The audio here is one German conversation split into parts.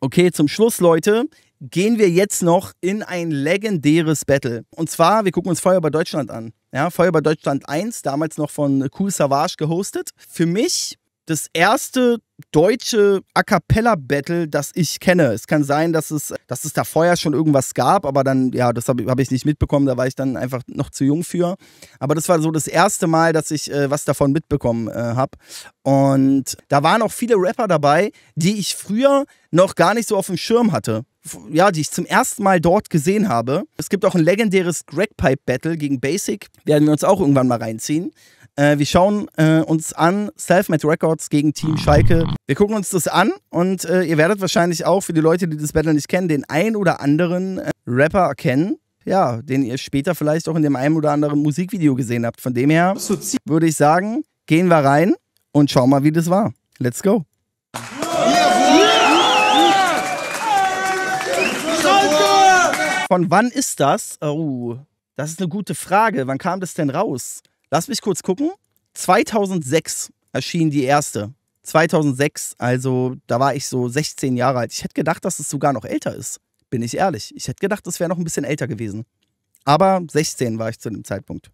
Okay, zum Schluss, Leute, gehen wir jetzt noch in ein legendäres Battle. Und zwar, wir gucken uns Feuer bei Deutschland an. Ja, Feuer bei Deutschland 1, damals noch von Cool Savage gehostet. Für mich das erste deutsche A cappella Battle, das ich kenne. Es kann sein, dass es, dass es da vorher schon irgendwas gab, aber dann, ja, das habe hab ich nicht mitbekommen, da war ich dann einfach noch zu jung für. Aber das war so das erste Mal, dass ich äh, was davon mitbekommen äh, habe. Und da waren auch viele Rapper dabei, die ich früher noch gar nicht so auf dem Schirm hatte. Ja, die ich zum ersten Mal dort gesehen habe. Es gibt auch ein legendäres Greg Pipe Battle gegen Basic, werden wir uns auch irgendwann mal reinziehen. Äh, wir schauen äh, uns an Selfmade Records gegen Team Schalke. Wir gucken uns das an und äh, ihr werdet wahrscheinlich auch für die Leute, die das Battle nicht kennen, den ein oder anderen äh, Rapper erkennen. Ja, den ihr später vielleicht auch in dem einen oder anderen Musikvideo gesehen habt. Von dem her würde ich sagen, gehen wir rein und schauen mal, wie das war. Let's go. Von wann ist das? Oh, das ist eine gute Frage. Wann kam das denn raus? Lass mich kurz gucken. 2006 erschien die erste. 2006, also da war ich so 16 Jahre alt. Ich hätte gedacht, dass es sogar noch älter ist. Bin ich ehrlich. Ich hätte gedacht, es wäre noch ein bisschen älter gewesen. Aber 16 war ich zu dem Zeitpunkt.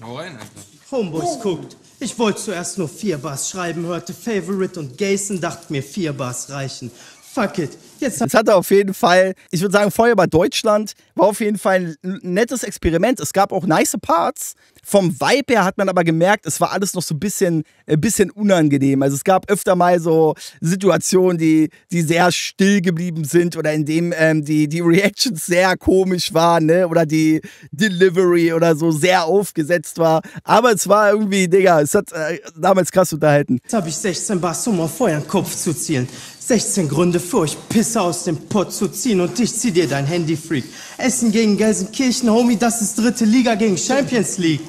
Hau rein, Alter. Homeboys guckt. Ich wollte zuerst nur vier Bars schreiben, hörte Favorite und Gayson, dachte mir, vier Bars reichen. Fuck it. Jetzt das hatte auf jeden Fall, ich würde sagen, Feuer bei Deutschland war auf jeden Fall ein nettes Experiment. Es gab auch nice Parts. Vom Vibe her hat man aber gemerkt, es war alles noch so ein bisschen, ein bisschen unangenehm. Also es gab öfter mal so Situationen, die, die sehr still geblieben sind oder in dem ähm, die, die Reactions sehr komisch waren, ne? Oder die Delivery oder so sehr aufgesetzt war. Aber es war irgendwie, Digga, es hat äh, damals krass unterhalten. Jetzt habe ich 16 Bars, um auf euren Kopf zu zielen. 16 Gründe für euch Pisse aus dem Pott zu ziehen und ich zieh dir dein Handy, Freak. Essen gegen Gelsenkirchen, Homie, das ist dritte Liga gegen Champions League.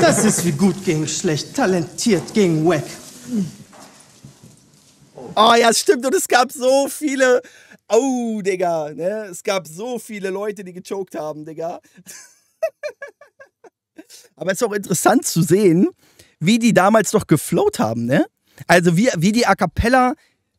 Das ist wie gut gegen schlecht, talentiert gegen wack. Oh ja, stimmt. Und es gab so viele. Oh, Digga. Ne? Es gab so viele Leute, die gechoked haben, Digga. Aber es ist auch interessant zu sehen, wie die damals noch geflowt haben, ne? Also wie, wie die A Cappella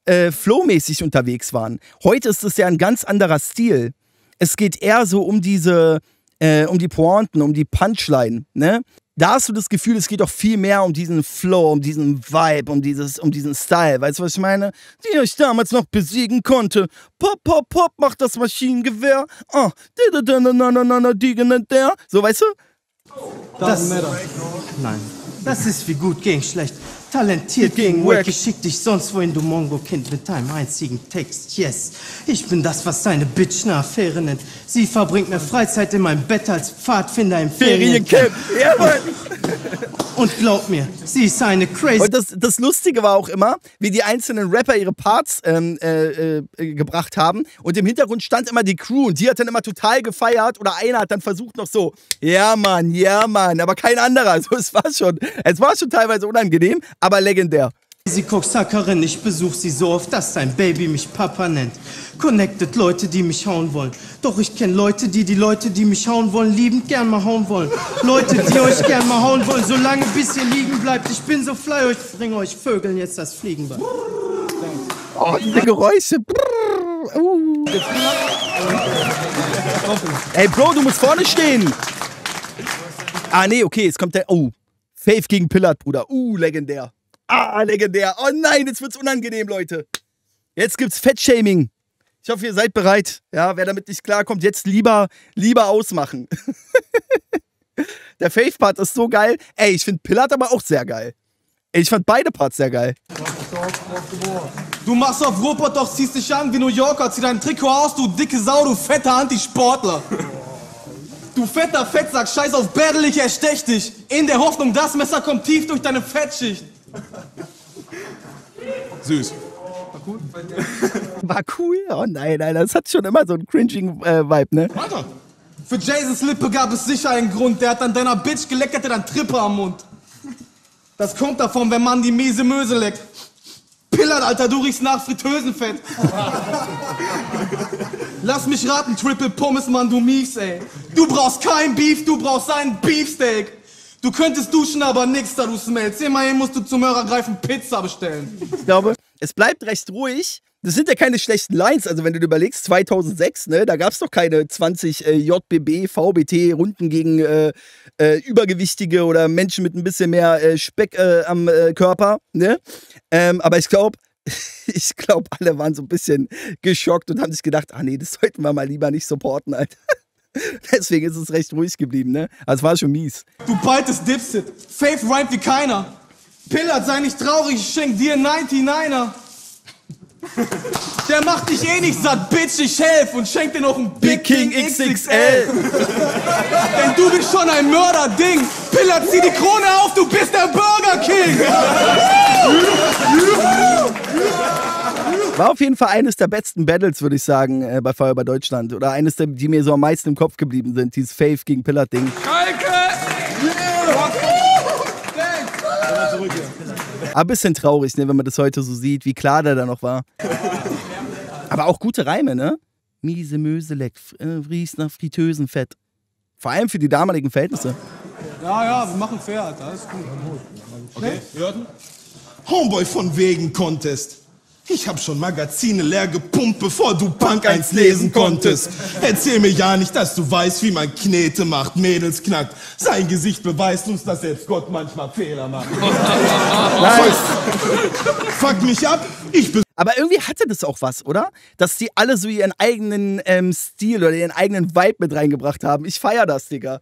äh, flowmäßig unterwegs waren. Heute ist es ja ein ganz anderer Stil. Es geht eher so um diese, äh, um die Pointen, um die Punchline, ne? Da hast du das Gefühl, es geht doch viel mehr um diesen Flow, um diesen Vibe, um, dieses, um diesen Style. Weißt du, was ich meine? Die ich damals noch besiegen konnte. Pop, pop, pop, macht das Maschinengewehr. Oh, der. So, weißt du? Das, nein. Das ist wie gut gegen schlecht. Talentiert gegen Work, ich schick dich sonst wohin, du Mongo-Kind, mit deinem einzigen Text, yes. Ich bin das, was deine Bitch eine Affäre nennt. Sie verbringt mehr Freizeit in meinem Bett als Pfadfinder im Feriencamp. Ja, Mann. Und glaub mir, sie ist eine crazy... Und das, das Lustige war auch immer, wie die einzelnen Rapper ihre Parts ähm, äh, äh, gebracht haben und im Hintergrund stand immer die Crew und die hat dann immer total gefeiert oder einer hat dann versucht noch so, ja Mann, ja Mann, aber kein anderer. Also es war schon, es war schon teilweise unangenehm, aber legendär. Sie Coxsackerin, ich besuch sie so oft, dass sein Baby mich Papa nennt. Connected Leute, die mich hauen wollen. Doch ich kenne Leute, die die Leute, die mich hauen wollen, liebend gern mal hauen wollen. Leute, die euch gern mal hauen wollen, solange bis ihr liegen bleibt. Ich bin so fly, ich bringe euch Vögeln jetzt das Fliegen bei. Oh, diese Geräusche. Uh. Ey, Bro, du musst vorne stehen. Ah, nee, okay, jetzt kommt der. Oh, Faith gegen Pillard, Bruder. Uh, legendär. Ah, legendär. Oh nein, jetzt wird's unangenehm, Leute. Jetzt gibt's Fettshaming. Ich hoffe, ihr seid bereit. Ja, wer damit nicht klarkommt, jetzt lieber, lieber ausmachen. Der Faith-Part ist so geil. Ey, ich finde Pillard aber auch sehr geil. Ey, ich fand beide Parts sehr geil. Du machst auf Ruhrpott doch, ziehst dich an wie New Yorker, zieh dein Trikot aus, du dicke Sau, du fetter Antisportler. Du fetter Fettsack, scheiß auf Battle, ich erstech dich. In der Hoffnung, das Messer kommt tief durch deine Fettschicht. Süß. War cool? War cool? Oh nein, nein, das hat schon immer so einen cringing äh, Vibe, ne? Alter, für Jasons Lippe gab es sicher einen Grund. Der hat an deiner Bitch geleckert, der dann Trippe am Mund. Das kommt davon, wenn man die miese Möse leckt. Pillard, Alter, du riechst nach Fritteusenfett. Lass mich raten, Triple Pommes, Mann, du mies, ey. Du brauchst kein Beef, du brauchst einen Beefsteak. Du könntest duschen, aber nix, da du smellst. Immerhin musst du zum Hörer greifen, Pizza bestellen. Ich glaube, es bleibt recht ruhig. Das sind ja keine schlechten Lines. Also, wenn du dir überlegst, 2006, ne, da gab es doch keine 20 äh, JBB, VBT Runden gegen äh, äh, Übergewichtige oder Menschen mit ein bisschen mehr äh, Speck äh, am äh, Körper. Ne? Ähm, aber ich glaube, ich glaube, alle waren so ein bisschen geschockt und haben sich gedacht, ah nee, das sollten wir mal lieber nicht supporten, Alter. Deswegen ist es recht ruhig geblieben, ne? Also es war schon mies. Du baltes Dipsit. Faith rhymt wie keiner. Pillard, sei nicht traurig, ich schenk dir 99er. Der macht dich eh nicht satt, Bitch, ich helf und schenk dir noch ein Big King XXL. Denn du bist schon ein Mörderding. Pillard, zieh die Krone auf, du bist der Burger King. War auf jeden Fall eines der besten Battles, würde ich sagen, äh, bei Feuer bei Deutschland. Oder eines, der, die mir so am meisten im Kopf geblieben sind. Dieses Faith gegen Pillard-Ding. Aber ein bisschen traurig, ne, wenn man das heute so sieht, wie klar der da noch war. Aber auch gute Reime, ne? Miese Möseleck, äh, riecht nach Fritösenfett. Vor allem für die damaligen Verhältnisse. Ja, ja, wir machen fair, Alter. Alles gut. Okay, Jörden? Homeboy von wegen Contest. Ich hab schon Magazine leer gepumpt, bevor du Punk eins lesen konntest. Erzähl mir ja nicht, dass du weißt, wie man Knete macht, Mädels knackt. Sein Gesicht beweist uns, dass selbst Gott manchmal Fehler macht. Fuck mich ab, ich bin Aber irgendwie hatte das auch was, oder? Dass die alle so ihren eigenen ähm, Stil oder ihren eigenen Vibe mit reingebracht haben. Ich feier das, Digga.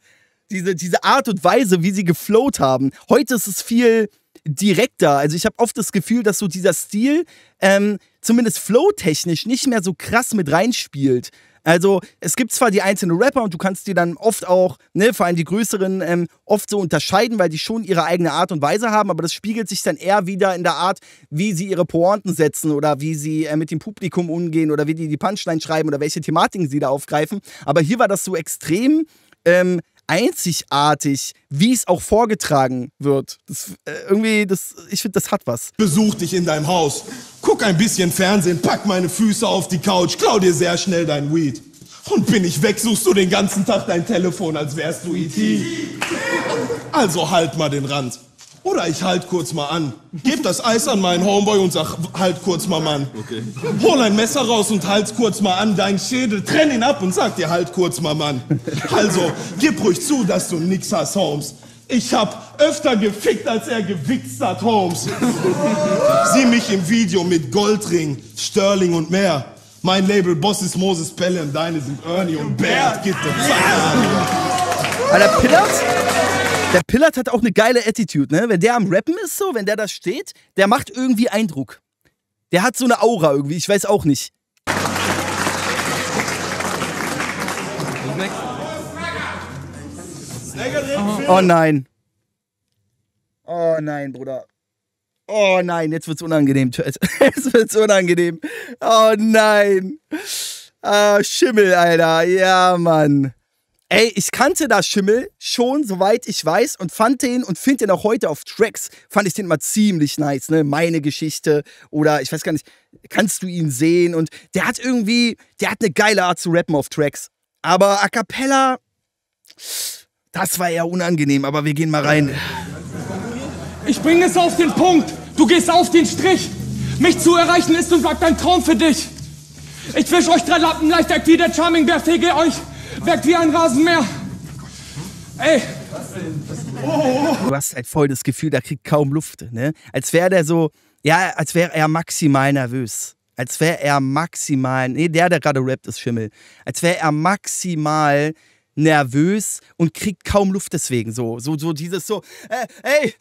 Diese, diese Art und Weise, wie sie geflowt haben. Heute ist es viel direkter. Also ich habe oft das Gefühl, dass so dieser Stil ähm, zumindest flowtechnisch nicht mehr so krass mit reinspielt. Also es gibt zwar die einzelnen Rapper und du kannst die dann oft auch, ne, vor allem die größeren, ähm, oft so unterscheiden, weil die schon ihre eigene Art und Weise haben, aber das spiegelt sich dann eher wieder in der Art, wie sie ihre Pointen setzen oder wie sie äh, mit dem Publikum umgehen oder wie die die Punchline schreiben oder welche Thematiken sie da aufgreifen. Aber hier war das so extrem ähm, einzigartig, wie es auch vorgetragen wird. Das, äh, irgendwie, das, ich finde, das hat was. Besuch dich in deinem Haus. Guck ein bisschen Fernsehen, pack meine Füße auf die Couch, klau dir sehr schnell dein Weed. Und bin ich weg, suchst du den ganzen Tag dein Telefon, als wärst du E.T. Also halt mal den Rand. Oder ich halt kurz mal an. Geb das Eis an meinen Homeboy und sag, halt kurz mal Mann. Okay. Hol ein Messer raus und halt's kurz mal an deinen Schädel, trenn ihn ab und sag dir halt kurz mal Mann. Also, gib ruhig zu, dass du nix hast, Holmes. Ich hab öfter gefickt, als er gewichst hat, Holmes. Sieh mich im Video mit Goldring, Sterling und mehr. Mein Label-Boss ist Moses Pelle und deine sind Ernie und Bert. Gitte. Alter, Pillard, der Pillard hat auch eine geile Attitude, ne? Wenn der am Rappen ist so, wenn der da steht, der macht irgendwie Eindruck. Der hat so eine Aura irgendwie, ich weiß auch nicht. Oh nein. Oh nein, Bruder. Oh nein, jetzt wird's unangenehm. Jetzt wird's unangenehm. Oh nein. Ah, Schimmel, Alter. Ja, Mann. Ey, ich kannte das Schimmel schon, soweit ich weiß, und fand den und finde den auch heute auf Tracks, fand ich den immer ziemlich nice, ne? Meine Geschichte oder ich weiß gar nicht, kannst du ihn sehen? Und der hat irgendwie, der hat eine geile Art zu rappen auf Tracks. Aber A Cappella, das war eher unangenehm, aber wir gehen mal rein. Ich bringe es auf den Punkt. Du gehst auf den Strich. Mich zu erreichen ist und bleibt ein Traum für dich. Ich wisch euch drei Lappen leicht weg wie der Charming Bär, fege euch weg wie ein Rasenmäher. Ey, Du hast halt voll das Gefühl, da kriegt kaum Luft, ne? Als wäre der so, ja, als wäre er maximal nervös. Als wäre er maximal, nee, der, der gerade rappt, ist Schimmel. Als wäre er maximal nervös und kriegt kaum Luft deswegen so. So, so dieses so, äh, ey,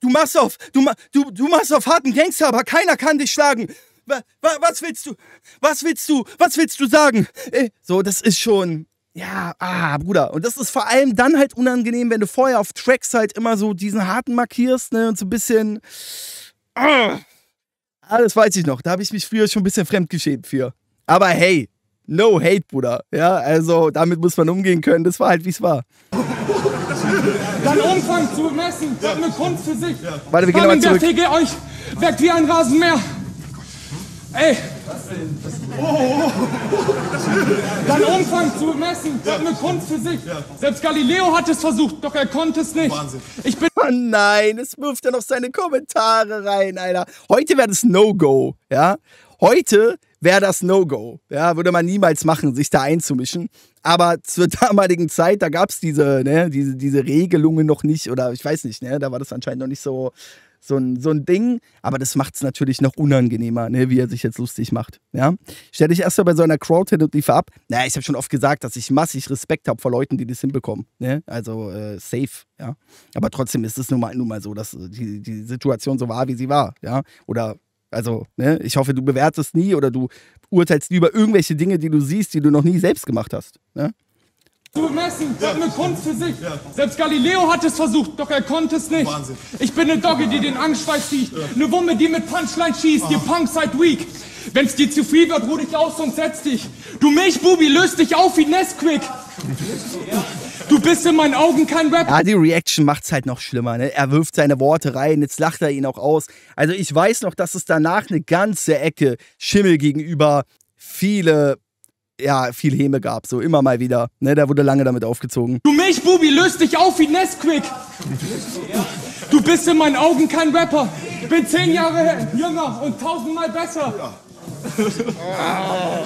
du machst auf, du, du, du machst auf harten Gangster, aber keiner kann dich schlagen. Wa, wa, was willst du? Was willst du? Was willst du sagen? Äh, so, das ist schon, ja, ah, Bruder. Und das ist vor allem dann halt unangenehm, wenn du vorher auf Tracks halt immer so diesen harten markierst, ne, und so ein bisschen, ah, das weiß ich noch. Da habe ich mich früher schon ein bisschen fremdgeschämt für. Aber hey, no hate, Bruder. Ja, also damit muss man umgehen können. Das war halt, wie es war. dein Umfang zu messen, wird eine Kunst für sich. Warte, wir gehen nochmal zurück. fege euch weg wie ein Rasenmäher. Ey. Dein Umfang zu messen, wird eine Kunst für sich. Selbst Galileo hat es versucht, doch er konnte es nicht. Ich bin Oh nein, es wirft er noch seine Kommentare rein, Alter. Heute wäre das No-Go, ja. Heute wäre das No-Go. Ja, würde man niemals machen, sich da einzumischen. Aber zur damaligen Zeit, da gab es diese, ne, diese, diese Regelungen noch nicht, oder ich weiß nicht, ne, da war das anscheinend noch nicht so, so ein, so ein Ding, aber das macht es natürlich noch unangenehmer, ne, wie er sich jetzt lustig macht. Ja? Stell dich erst mal bei so einer Crowd hin und lief ab. Naja, ich habe schon oft gesagt, dass ich massig Respekt habe vor Leuten, die das hinbekommen. Ne? Also äh, safe, ja. Aber trotzdem ist es nun mal, nun mal so, dass die, die Situation so war, wie sie war, ja. Oder also, ne, ich hoffe, du bewertest nie oder du urteilst nie über irgendwelche Dinge, die du siehst, die du noch nie selbst gemacht hast. Ne? Du messen, ja. eine Kunst für sich. Ja. Selbst Galileo hat es versucht, doch er konnte es nicht. Wahnsinn. Ich bin eine Dogge, die den Angstschweiß zieht. Ja. Eine Wumme, die mit Punchline schießt. Ihr Punk seid weak. Wenn's dir zu viel wird, ruh dich aus und setz dich. Du Milchbubi, löst dich auf wie Nesquik. Du bist in meinen Augen kein Rapper. Ja, die Reaction macht's halt noch schlimmer. Ne? Er wirft seine Worte rein, jetzt lacht er ihn auch aus. Also ich weiß noch, dass es danach eine ganze Ecke Schimmel gegenüber viele ja, viel Häme gab, so immer mal wieder. Ne, der wurde lange damit aufgezogen. Du Milchbubi, löst dich auf wie Nesquik. Du bist in meinen Augen kein Rapper. Bin zehn Jahre jünger und tausendmal besser.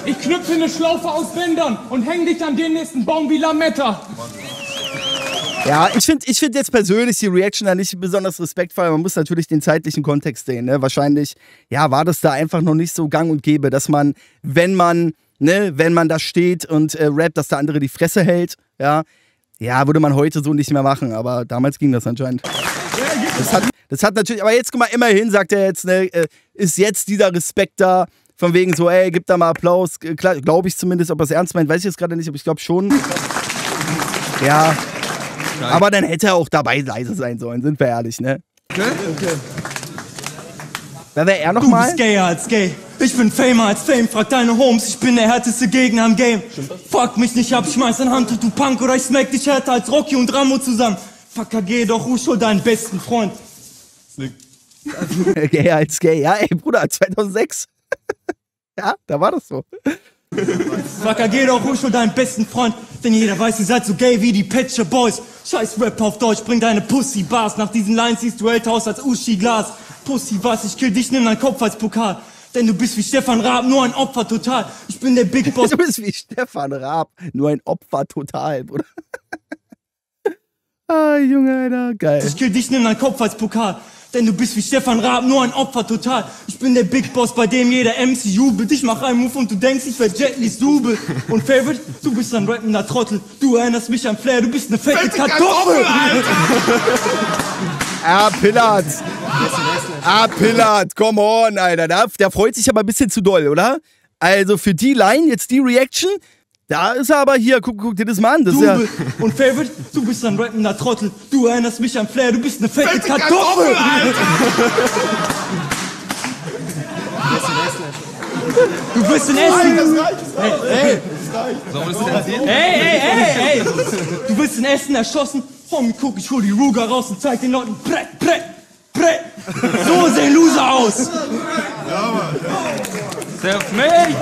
Ich knüpfe eine Schlaufe aus Bändern und häng dich an den nächsten Baum wie Lametta. Ja, ich finde ich find jetzt persönlich die Reaction da nicht besonders respektvoll. Man muss natürlich den zeitlichen Kontext sehen. Ne? Wahrscheinlich, ja, war das da einfach noch nicht so gang und gäbe, dass man, wenn man ne, wenn man da steht und äh, rappt, dass der andere die Fresse hält, ja. Ja, würde man heute so nicht mehr machen, aber damals ging das anscheinend. Das hat, das hat natürlich, aber jetzt guck mal, immerhin sagt er jetzt, ne, äh, ist jetzt dieser Respekt da, von wegen so, ey, gib da mal Applaus, glaube ich zumindest, ob er es ernst meint, weiß ich jetzt gerade nicht, aber ich glaube schon. Ja. Aber dann hätte er auch dabei leise sein sollen, sind wir ehrlich, ne? Okay. okay. Wer wäre er nochmal? Du bist gayer als gay. Ich bin famer als Fame. Frag deine Homes, ich bin der härteste Gegner im Game. Fuck mich nicht ab, schmeiß ein Hand, du Punk, oder ich smack dich härter als Rocky und Rambo zusammen. Fuck AG, doch ruh schon deinen besten Freund. Gayer als gay. Ja, ey, Bruder, 2006. ja, da war das so. Fuck AG, doch ruh schon deinen besten Freund. Denn jeder weiß, ihr seid so gay wie die Patcher Boys. Scheiß Rap auf Deutsch, bring deine Pussy Bars. Nach diesen Lines siehst du älter aus als Uschi Glas. Pussy, was, ich kill dich, nimm deinen Kopf als Pokal. Denn du bist wie Stefan Raab, nur ein Opfer total. Ich bin der Big Boss. du bist wie Stefan Raab, nur ein Opfer total, Bruder. ah, Junge, Alter, geil. Ich kill dich, nimm deinen Kopf als Pokal. Denn du bist wie Stefan Raab, nur ein Opfer total. Ich bin der Big Boss, bei dem jeder MC jubelt. Ich mach einen Move und du denkst, ich wär Jetlis Double. Und Favorite, du bist ein rappender Trottel. Du erinnerst mich an Flair, du bist eine fette, Kartoffel. Kartoffel Ah, Pillard. Ah, Pillard, come on, Alter. Der, der freut sich aber ein bisschen zu doll, oder? Also für die Line, jetzt die Reaction, da ist er aber hier, guck, guck dir das mal an. Das du ja und Favorite, du bist ein rappender Trottel. Du erinnerst mich an Flair, du bist eine fette, fette Kartoffel. Kartoffel du bist in Essen. Hey, hey. Hey, hey, hey, hey. Du bist in Essen erschossen Homie, guck, ich hol die Ruger raus und zeig den Leuten, brett, brett, brett. So sehen Loser aus. Ja, Mann. Self-made.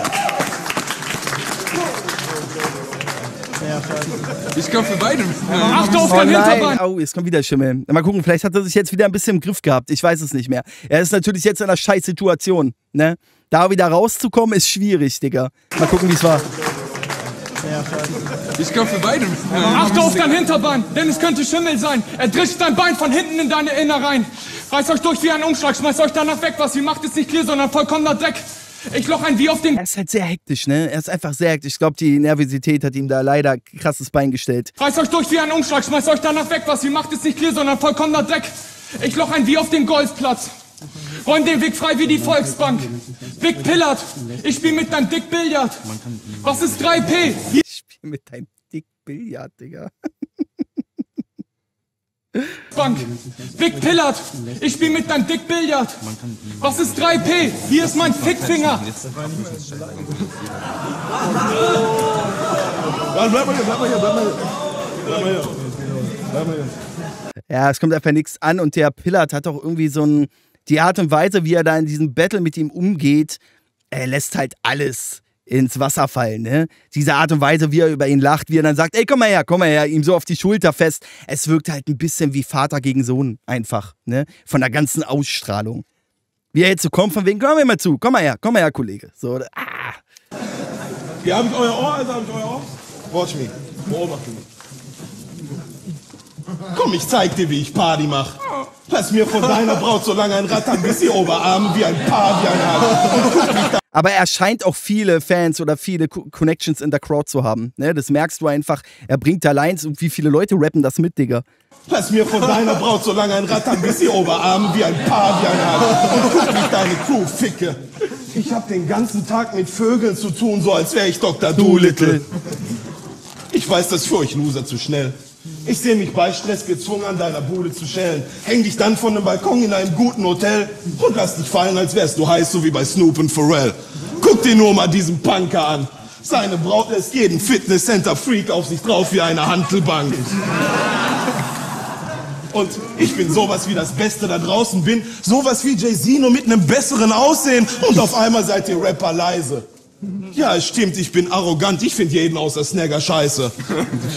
Ich komm für beide. Achte auf deinen oh Hinterband. Oh, jetzt kommt wieder Schimmel. Mal gucken, vielleicht hat er sich jetzt wieder ein bisschen im Griff gehabt. Ich weiß es nicht mehr. Er ist natürlich jetzt in einer scheiß Situation. Ne? Da wieder rauszukommen, ist schwierig, Digga. Mal gucken, wie es war. Ich kann für beide. Achte auf dein Hinterbein, denn es könnte Schimmel sein. Er drischt dein Bein von hinten in deine Innereien. Reißt euch durch wie ein Umschlag, schmeißt euch danach weg. Was ihr macht, ist nicht clear, sondern vollkommener Dreck. Ich loch ein wie auf den. Er ist halt sehr hektisch, ne? Er ist einfach sehr hektisch. Ich glaube, die Nervosität hat ihm da leider krasses Bein gestellt. Reißt euch durch wie ein Umschlag, schmeißt euch danach weg. Was ihr macht, ist nicht clear, sondern vollkommener Dreck. Ich loch ein wie auf den Golfplatz. Räum den Weg frei wie die Volksbank. Big Pillard, ich spiel mit deinem Dick Billard. Was ist 3P? Ich spiel mit deinem Dick Billard, Digga. Bank. Big Pillard, ich spiel mit deinem Dick Billard. Was ist 3P? Hier ist mein Fickfinger. Bleib mal hier, bleib mal hier, bleib mal hier. Bleib mal hier. Bleib mal hier. Ja, es kommt einfach nichts an und der Pillard hat doch irgendwie so ein die Art und Weise, wie er da in diesem Battle mit ihm umgeht, er lässt halt alles ins Wasser fallen, ne? Diese Art und Weise, wie er über ihn lacht, wie er dann sagt, ey, komm mal her, komm mal her, ihm so auf die Schulter fest. Es wirkt halt ein bisschen wie Vater gegen Sohn einfach, ne? Von der ganzen Ausstrahlung. Wie er jetzt so kommt, von wegen, komm mir mal zu, komm mal her, komm mal her, Kollege. So, ah. Hier habe ich euer Ohr, also habe ich euer Ohr. Watch me. Beobachte mich. Komm, ich zeig dir, wie ich Party mach. Lass mir von deiner Braut so lange ein Rattern, bis die Oberarme wie ein wie mich da Aber er scheint auch viele Fans oder viele Co Connections in der Crowd zu haben. Ne? Das merkst du einfach. Er bringt da Lines und wie viele Leute rappen das mit, Digga. Lass mir von deiner Braut so lange ein Rattern, bis die Oberarme wie ein wie ein Haar. Und guck mich deine Crew ficke. Ich hab den ganzen Tag mit Vögeln zu tun, so als wäre ich Dr. Doolittle. Ich weiß, das ist für euch Loser zu schnell. Ich sehe mich bei Stress gezwungen, an deiner Bude zu schellen. Häng dich dann von dem Balkon in einem guten Hotel und lass dich fallen, als wärst du heiß, so wie bei Snoop und Pharrell. Guck dir nur mal diesen Punker an. Seine Braut lässt jeden Fitnesscenter-Freak auf sich drauf wie eine Hantelbank. Und ich bin sowas wie das Beste da draußen bin, sowas wie Jay-Z nur mit einem besseren Aussehen und auf einmal seid ihr Rapper leise. Ja, es stimmt, ich bin arrogant, ich finde jeden außer Snagger scheiße.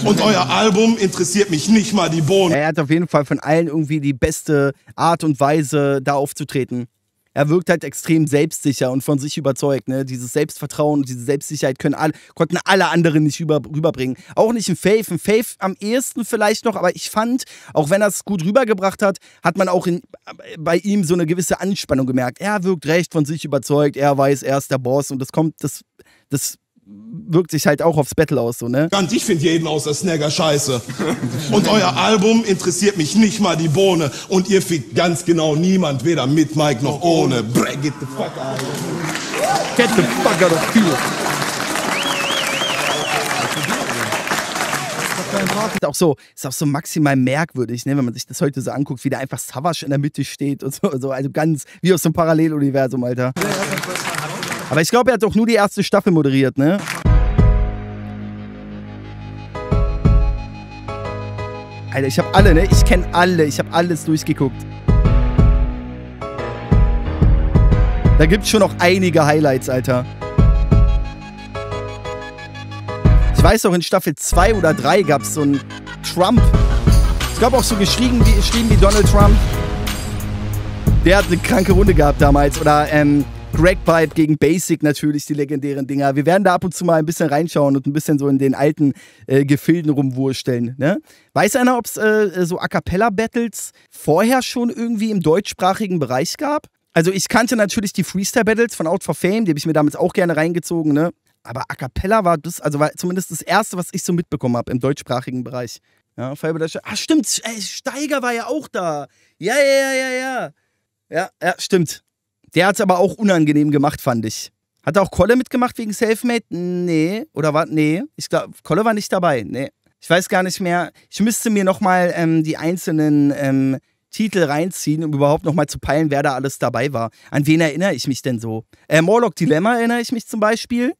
Und euer Album interessiert mich nicht mal die Bohnen. Er hat auf jeden Fall von allen irgendwie die beste Art und Weise, da aufzutreten. Er wirkt halt extrem selbstsicher und von sich überzeugt. Ne? Dieses Selbstvertrauen und diese Selbstsicherheit können alle, konnten alle anderen nicht über, rüberbringen. Auch nicht ein Faith. Ein Faith am ehesten vielleicht noch, aber ich fand, auch wenn er es gut rübergebracht hat, hat man auch in, bei ihm so eine gewisse Anspannung gemerkt. Er wirkt recht von sich überzeugt, er weiß, er ist der Boss und das kommt, das, das wirkt sich halt auch aufs Battle aus, so, ne? Ganz, ich finde jeden außer Snagger scheiße. Und euer Album interessiert mich nicht mal die Bohne. Und ihr fickt ganz genau niemand, weder mit Mike noch ohne. Brr, get the fuck out. Get the fuck out of here. Ist auch so, ist auch so maximal merkwürdig, ne, wenn man sich das heute so anguckt, wie da einfach Savage in der Mitte steht und so, so also ganz wie aus so einem Paralleluniversum, Alter. Aber ich glaube, er hat doch nur die erste Staffel moderiert, ne? Alter, ich habe alle, ne? Ich kenne alle, ich habe alles durchgeguckt. Da gibt's schon noch einige Highlights, Alter. Ich weiß auch, in Staffel 2 oder 3 gab es so einen Trump. Es gab auch so geschrieben wie, geschrieben wie Donald Trump. Der hat eine kranke Runde gehabt damals. Oder ähm, Greg Pipe gegen Basic natürlich, die legendären Dinger. Wir werden da ab und zu mal ein bisschen reinschauen und ein bisschen so in den alten äh, Gefilden rumwursteln. Ne? Weiß einer, ob es äh, so A Cappella-Battles vorher schon irgendwie im deutschsprachigen Bereich gab? Also ich kannte natürlich die Freestyle-Battles von Out for Fame, die habe ich mir damals auch gerne reingezogen, ne? Aber A Cappella war das, also war zumindest das erste, was ich so mitbekommen habe im deutschsprachigen Bereich. Ja, Ah, stimmt, Steiger war ja auch da. Ja, ja, ja, ja, ja. Ja, ja, stimmt. Der hat es aber auch unangenehm gemacht, fand ich. Hat auch Kolle mitgemacht wegen Selfmade? Nee. Oder war. Nee. Ich glaube, Kolle war nicht dabei. Nee. Ich weiß gar nicht mehr. Ich müsste mir nochmal ähm, die einzelnen ähm, Titel reinziehen, um überhaupt nochmal zu peilen, wer da alles dabei war. An wen erinnere ich mich denn so? Äh, Morlock Dilemma erinnere ich mich zum Beispiel.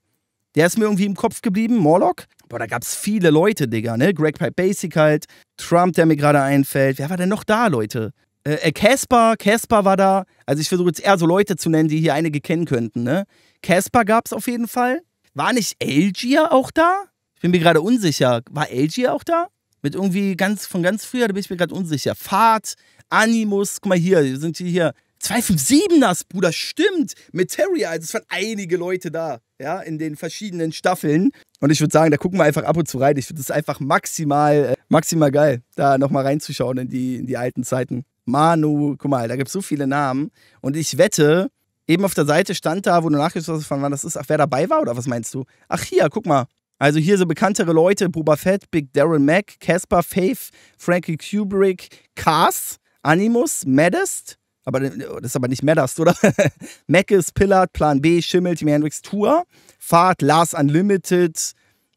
Der ist mir irgendwie im Kopf geblieben. Morlock. Boah, da gab es viele Leute, Digga, ne? Greg Pipe Basic halt. Trump, der mir gerade einfällt. Wer war denn noch da, Leute? Äh, Casper, Casper war da. Also ich versuche jetzt eher so Leute zu nennen, die hier einige kennen könnten, ne? Casper gab es auf jeden Fall. War nicht Elgier auch da? Ich bin mir gerade unsicher. War Elgier auch da? Mit irgendwie ganz von ganz früher, da bin ich mir gerade unsicher. Fahrt, Animus, guck mal hier, sind hier hier. 257ers, Bruder, stimmt. Mit Terry, also es waren einige Leute da, ja, in den verschiedenen Staffeln. Und ich würde sagen, da gucken wir einfach ab und zu rein. Ich finde es einfach maximal, äh, maximal geil, da nochmal reinzuschauen in die, in die alten Zeiten. Manu, guck mal, da gibt es so viele Namen. Und ich wette, eben auf der Seite stand da, wo du nachgeschaut hast, wann das ist, ach, wer dabei war oder was meinst du? Ach, hier, guck mal. Also hier so bekanntere Leute: Boba Fett, Big Darren Mack, Casper, Faith, Frankie Kubrick, Cars, Animus, Maddest. Aber das ist aber nicht Maddest, oder? Mackes, Pillard, Plan B, Schimmel, Team Hendrix Tour, Fahrt, Lars Unlimited,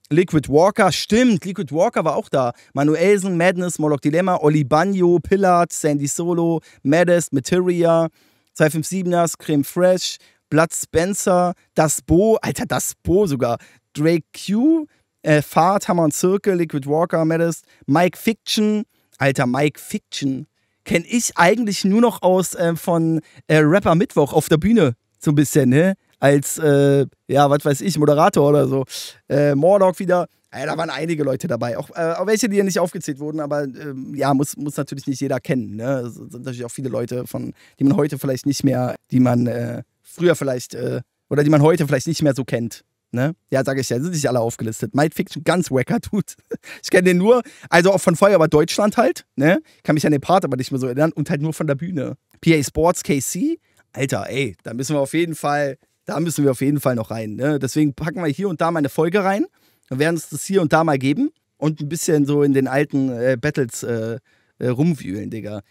Liquid Walker, stimmt, Liquid Walker war auch da. Manuelsen, Madness, Moloch Dilemma, Oli Bagno, Pillard, Sandy Solo, Maddest, Materia, 257ers, Creme Fresh, Blood Spencer, Das Bo, Alter, Das Bo sogar, Drake Q, äh, Fahrt, Hammer und Circle, Liquid Walker, Maddest, Mike Fiction, Alter, Mike Fiction, kenne ich eigentlich nur noch aus äh, von äh, Rapper Mittwoch auf der Bühne, so ein bisschen, ne? Als, äh, ja, was weiß ich, Moderator oder so. Äh, Mordog wieder. Ja, da waren einige Leute dabei, auch, äh, auch welche, die ja nicht aufgezählt wurden, aber ähm, ja, muss, muss natürlich nicht jeder kennen. Ne? Es sind natürlich auch viele Leute, von, die man heute vielleicht nicht mehr, die man äh, früher vielleicht, äh, oder die man heute vielleicht nicht mehr so kennt. Ne? Ja, sage ich ja, sind nicht alle aufgelistet. Might Fiction, ganz wacker Dude. Ich kenne den nur, also auch von Feuerwehr Deutschland halt, ne? Kann mich an den Part aber nicht mehr so erinnern und halt nur von der Bühne. PA Sports KC, Alter, ey, da müssen wir auf jeden Fall, da müssen wir auf jeden Fall noch rein. Ne? Deswegen packen wir hier und da mal eine Folge rein. Dann werden es das hier und da mal geben und ein bisschen so in den alten äh, Battles äh, äh, rumwühlen, Digga.